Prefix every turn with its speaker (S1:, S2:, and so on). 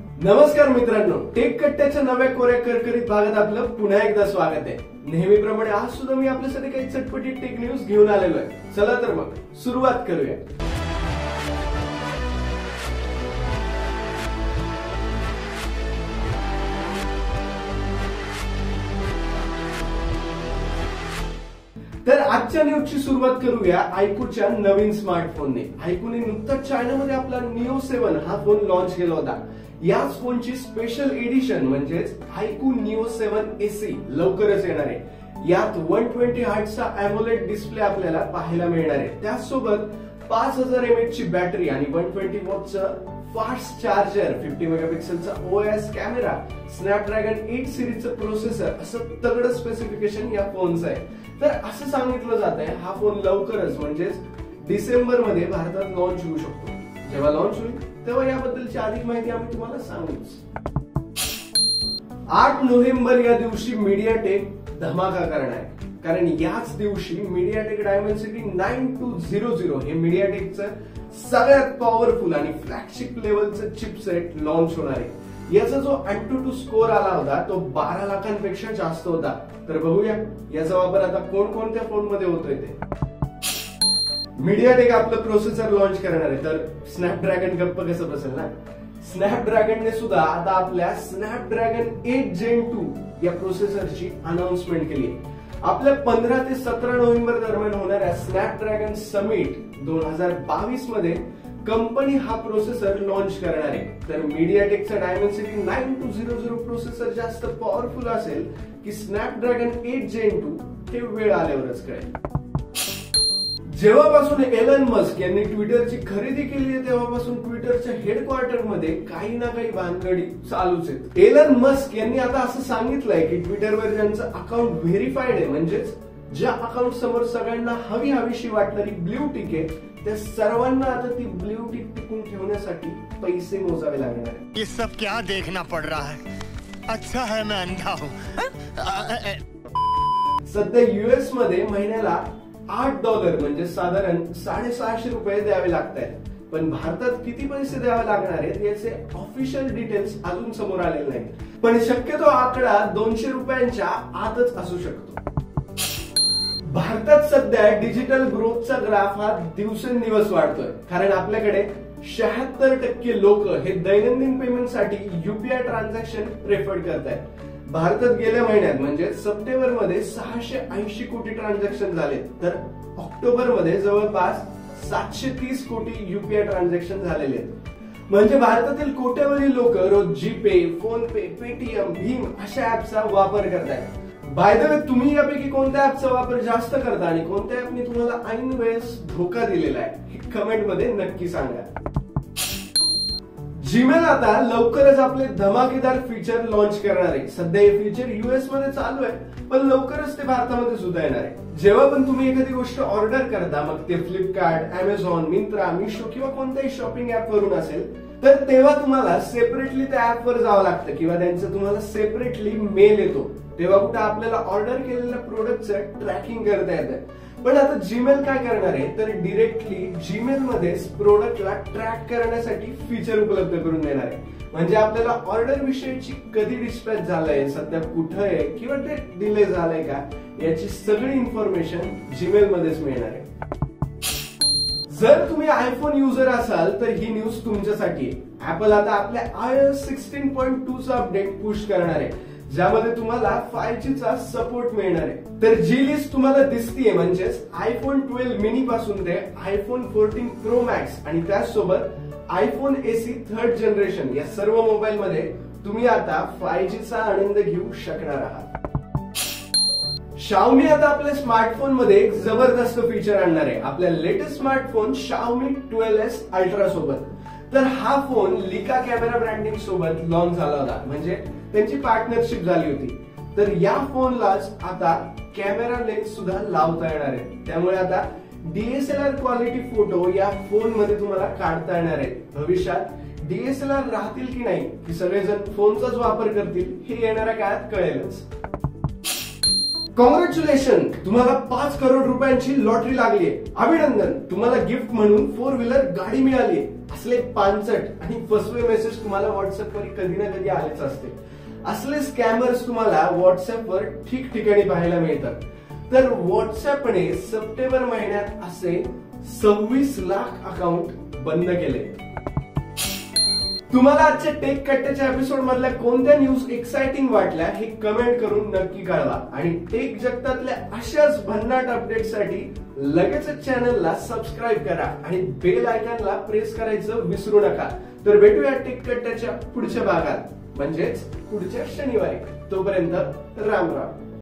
S1: नमस्कार मित्रांनो टेक कट्ट्याच्या नव्या कोऱ्या करकरीत भागात आपलं पुन्हा एकदा स्वागत आहे. नेहमीप्रमाणे आज सुद्धा मी आपल्यासाठी काही चटपटी टेक न्यूज घेऊन आलेलो आहे. चला तर मग सुरुवात करूया. तर आजच्या न्यूजची सुरुवात करूया आयकूच्या नवीन स्मार्टफोनने आयकूने नुकताच चायनामध्ये आपला निओ सेव्हन हा फोन लॉन्च केला होता. याच फोनची स्पेशल एडिशन म्हणजेच हायकू निओ सेव्हन एसी लवकरच येणार आहे. यात वन ट्वेंटी हार्टचा अॅमोलेट डिस्प्ले आपल्याला पाहायला मिळणार आहे. त्याचसोबत पाच हजार एम एच ची बॅटरी आणि वन ट्वेंटी वॉटचं fast charger fifty मेगापिक्सलचा O S camera Snapdragon eight सिरीजचं processor असं तगड स्पेसिफिकेशन या फोनचं आहे. तर असं सांगितलं जात आहे हा फोन लवकरच म्हणजेच डिसेंबरमध्ये भारतात लॉन्च होऊ शकतो. जेव्हा लॉन्च होईल? तेव्हा याबद्दलची अधिक माहिती आम्ही तुम्हाला सांगूच. आठ नोव्हेंबर या दिवशी मीडियाटेक धमाका करणार आहे. कारण याच दिवशी मीडियाटेक सिटी नाईन टू झिरो झिरो हे मीडियाटेकचं सगळ्यात पॉवरफुल आणि फ्लॅगशिप लेवलचं चिपसेट लॉन्च होणार आहे. याचा जो अँटू टू स्कोर आला होता तो बारा लाखांपेक्षा जास्त होता. तर बघूया याचा वापर आता कोणकोणत्या फोनमध्ये होतोय ते. मीडियाटेक आपलं प्रोसेसर लॉन्च करणार आहे. तर स्नॅपड्रॅगन गप्प कसं बसेल ना? स्नॅपड्रॅगनने सुद्धा आता आपल्या स्नॅपड्रॅगन एट जेन टू या प्रोसेसरची अनाउन्समेंट केली आहे. आपल्या पंधरा ते सतरा नोव्हेंबर दरम्यान होणाऱ्या स्नॅपड्रॅगन समिट दोन हजार बावीसमध्ये कंपनी हा प्रोसेसर लॉन्च करणार आहे. तर मीडियाटेकचा Dimensity nine two zero zero processor जास्त पॉवरफुल असेल की स्नॅपड्रॅगन एट जेन टू हे वेळ आल्यावरच कळेल. जेव्हापासून एलन मस्क यांनी ट्विटरची खरेदी केली आहे तेव्हापासून ट्विटरच्या हेडक्वार्टरमध्ये काही ना काही भानगडी चालूच आहेत. एलन मस्क यांनी आता असं सांगितलंय की ट्विटरवर ज्यांचं अकाउंट व्हेरीफाईड आहे म्हणजेच ज्या अकाउंट समोर सगळ्यांना हवी हवीशी वाटणारी ब्ल्यू टिक आहे त्या सर्वांना आता ती ब्ल्यू टिक टिकून ठेवण्यासाठी पैसे मोजावे लागणार आहेत.
S2: ये सब क्या देखना पड़ रहा है? अच्छा है मैं अंधा हूँ।
S1: सध्या युएसमध्ये महिन्याला आठ डॉलर म्हणजे साधारण साडेसहाशे रुपये द्यावे लागत आहेत पण भारतात किती पैसे द्यावे लागणार आहेत याचे ऑफिशियल डिटेल्स अजून समोर आलेले नाही पण शक्यतो आकडा दोनशे रुपयांच्या आतच असू शकतो. भारतात सध्या डिजिटल ग्रोथचा ग्राफ हा दिवसेंदिवस वाढतोय. कारण आपल्याकडे शहात्तर टक्के लोक हे दैनंदिन पेमेंटसाठी युपीआय ट्रान्झॅक्शन प्रेफर करत आहेत भारतात गेल्या महिन्यात म्हणजे सप्टेंबरमध्ये सहाशे ऐंशी कोटी ट्रान्झॅक्शन झाले. तर ऑक्टोबरमध्ये जवळपास सातशे तीस कोटी युपीआय ट्रान्झॅक्शन झालेले आहेत. म्हणजे भारतातील कोट्यावधी लोक रोज जीपे फोन पे पेटीएम भीम अशा ऍपचा वापर करतायत. बाय द वे तुम्ही यापैकी कोणत्या ऍपचा वापर जास्त करता आणि कोणत्या ऍपने तुम्हाला ऐन वेळेस धोका दिलेला आहे हे कमेंटमध्ये नक्की सांगा. जीमेल आता लवकरच आपले धमाकेदार फीचर लॉन्च करणार आहे. सध्या हे फीचर युएसमध्ये चालू आहे पण लवकरच ते भारतामध्ये सुद्धा येणार आहे. जेव्हा पण तुम्ही एखादी गोष्ट ऑर्डर करता मग ते फ्लिपकार्ट अमेझॉन मिंत्रा मिशो किंवा कोणत्याही शॉपिंग ऍप वरून असेल तर तेव्हा तुम्हाला सेपरेटली त्या ऍप वर जावं लागतं किंवा त्यांचं तुम्हाला सेपरेटली मेल येतो. तेव्हा कुठे आपल्याला ऑर्डर केलेल्या प्रोडक्टचं ट्रॅकिंग करता येतं. पण आता जीमेल काय करणार आहे? तर डिरेक्टली जीमेल मध्ये प्रोडक्टला ट्रॅक करण्यासाठी फीचर उपलब्ध करून देणार आहे. म्हणजे आपल्याला ऑर्डर विषयीची कधी डिस्पॅच झालंय सध्या कुठं आहे किंवा ते डिले झालंय का याची सगळी इन्फॉर्मेशन जीमेल मध्येच मिळणार आहे. जर तुम्ही आयफोन युजर असाल तर ही न्यूज तुमच्यासाठी आहे. ऍपल आता आपल्या आय सिक्स्टीन पॉईंट टू चा अपडेट पुश करणार आहे. ज्यामध्ये तुम्हाला फाय जी चा सपोर्ट मिळणार आहे. तर जी लिस्ट तुम्हाला दिसतीये म्हणजेच आयफोन ट्वेल्व मिनी पासून ते आयफोन फोर्टीन प्रो मॅक्स आणि त्याचसोबत आयफोन एसी थर्ड जनरेशन या सर्व मोबाईल मध्ये तुम्ही आता फाय जी चा आनंद घेऊ शकणार आहात. शाओमी आता आपल्या स्मार्टफोनमध्ये एक जबरदस्त फीचर आणणार आहे. आपल्या latest smartphone Xiaomi twelve S ultra सोबत. तर हा फोन लिका कॅमेरा ब्रँडिंग सोबत लॉन्च झाला होता. म्हणजे त्यांची पार्टनरशिप झाली होती. तर या फोनलाच आता कॅमेरा लेन्स सुद्धा लावता येणार आहे. त्यामुळे आता डीएसएलआर क्वालिटी फोटो या फोनमध्ये तुम्हाला काढता येणार आहे. भविष्यात डीएसएलआर राहतील की नाही की सगळेजण फोनचाच वापर करतील हे येणाऱ्या काळात कळेलच. कॉंग्रॅच्युलेशन तुम्हाला पाच करोड रुपयांची लॉटरी लागली अभिनंदन! तुम्हाला गिफ्ट म्हणून फोर व्हीलर गाडी मिळाली असले पानसट आणि फसवे मेसेज तुम्हाला व्हॉट्सअपवर कधी ना कधी आलेच असते. असले स्कॅमर्स तुम्हाला व्हॉट्सअपवर ठिकठिकाणी पाहायला मिळतात. तर व्हॉट्सअपने सप्टेंबर महिन्यात असे सव्वीस लाख अकाउंट बंद केले. तुम्हाला आजच्या टेक कट्ट्याच्या एपिसोड मधल्या कोणत्या न्यूज एक्साइटिंग वाटल्या हे कमेंट करून नक्की कळवा. आणि टेक जगतातल्या अशाच भन्नाट अपडेटसाठी लगेच चॅनलला सबस्क्राईब करा आणि बेल आयकॉनला प्रेस करायचं विसरू नका. तर भेटूया टेक कट्ट्याच्या पुढच्या भागात. म्हणजेच पुढच्या शनिवारी. तोपर्यंत राम राम.